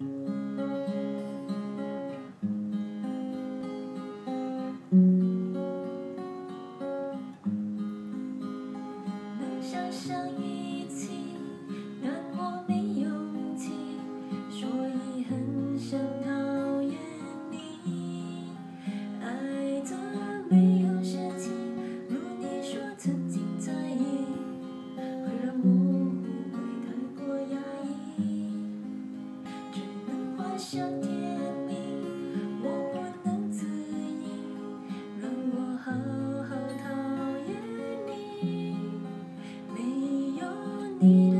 能想想一起，但我没勇气，所以很想。想甜蜜我不能自已让我好好讨厌你。没有你的